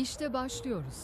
İşte başlıyoruz.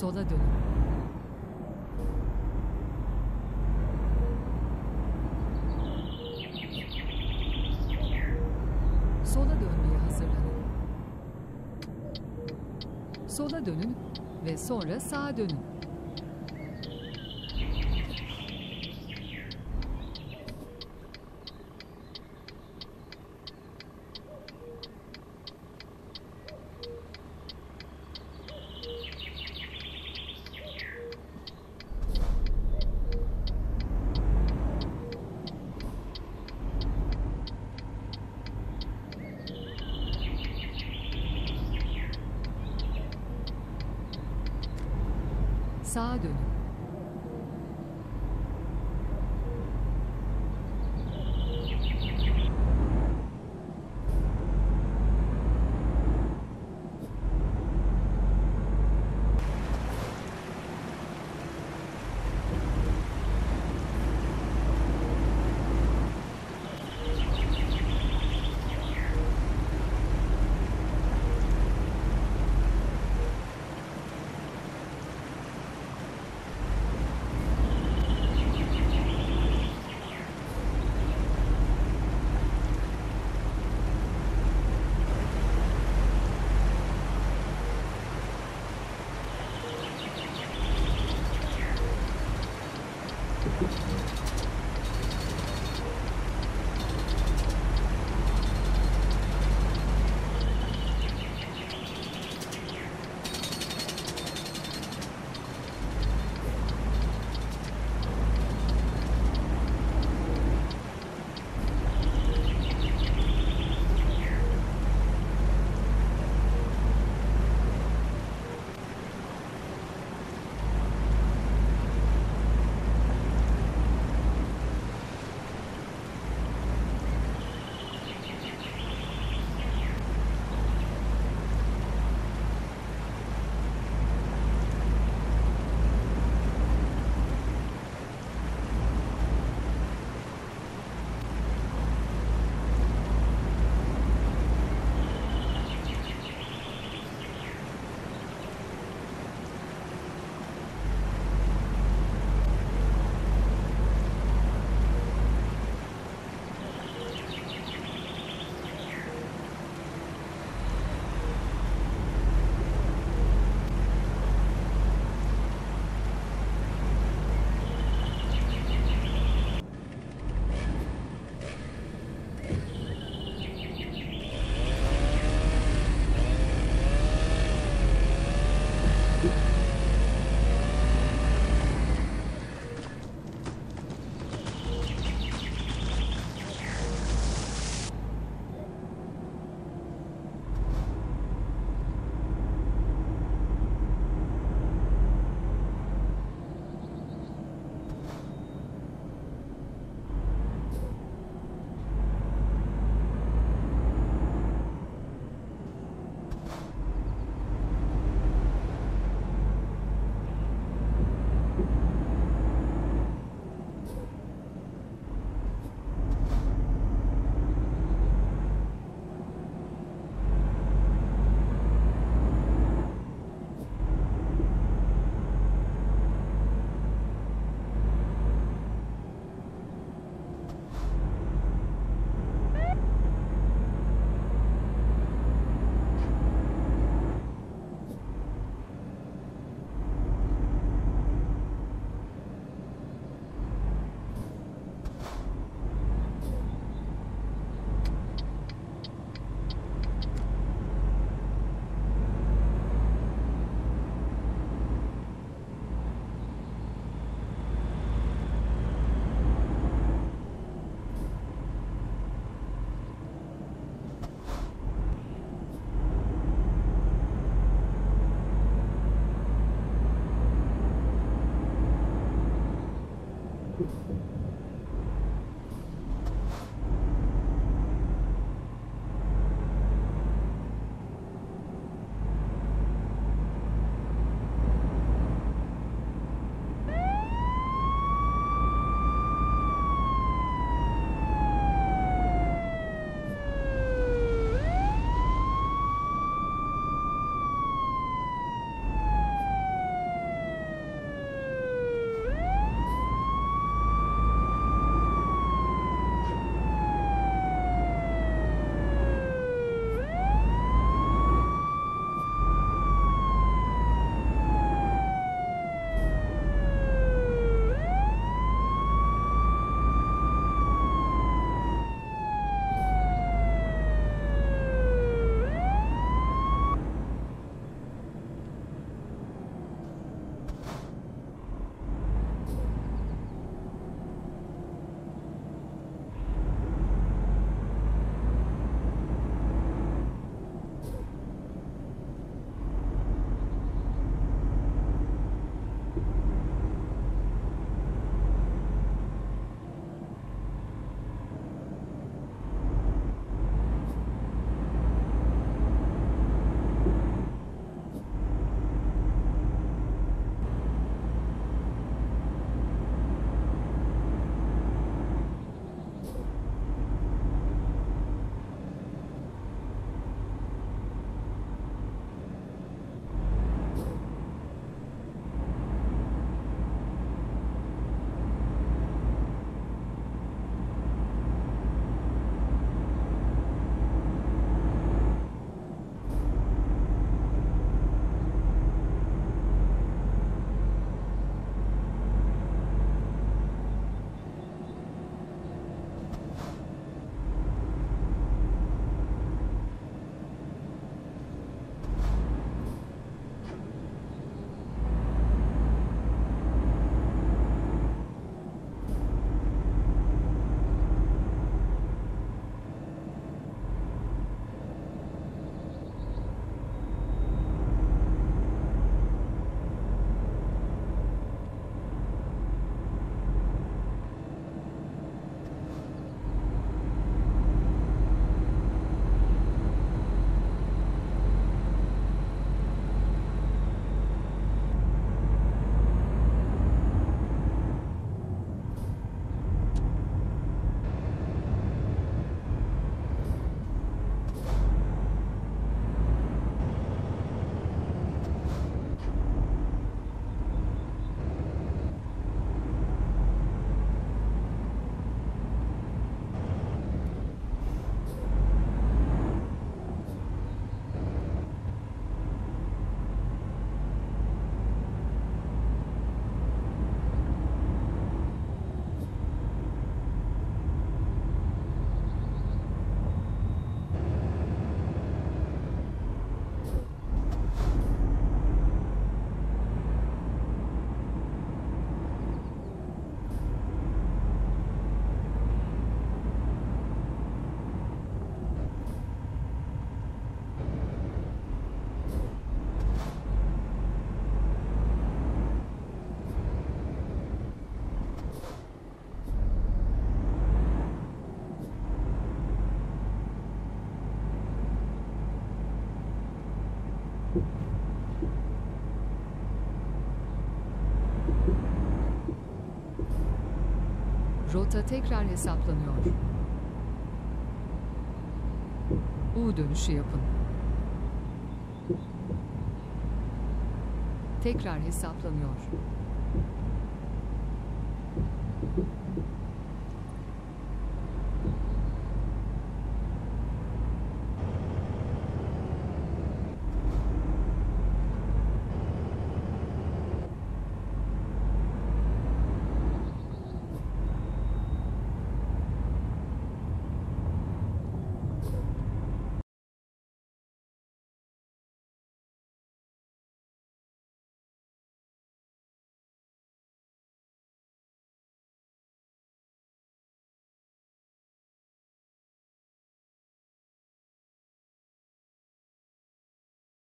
Sola dönün. Sola dönmeye hazırlanın. Sola dönün ve sonra sağa dönün. Sağa dönün. Rota tekrar hesaplanıyor. U dönüşü yapın. Tekrar hesaplanıyor.